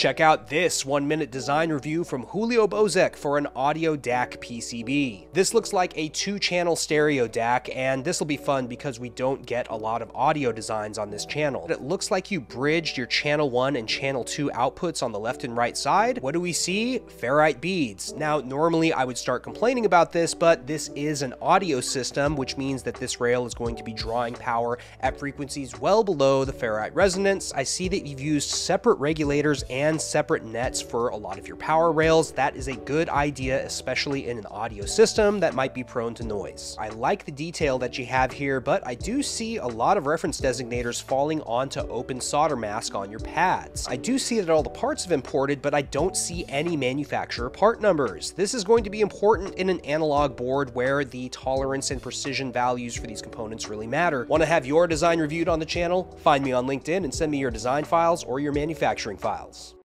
Check out this one minute design review from Julio Bozek for an audio DAC PCB. This looks like a two channel stereo DAC, and this will be fun because we don't get a lot of audio designs on this channel. It looks like you bridged your channel 1 and channel 2 outputs on the left and right side. What do we see? Ferrite beads. Now, normally I would start complaining about this, but this is an audio system, which means that this rail is going to be drawing power at frequencies well below the ferrite resonance. I see that you've used separate regulators and separate nets for a lot of your power rails. That is a good idea, especially in an audio system that might be prone to noise. I like the detail that you have here, but I do see a lot of reference designators falling onto open solder mask on your pads. I do see that all the parts have imported, but I don't see any manufacturer part numbers. This is going to be important in an analog board where the tolerance and precision values for these components really matter. Want to have your design reviewed on the channel? Find me on LinkedIn and send me your design files or your manufacturing files.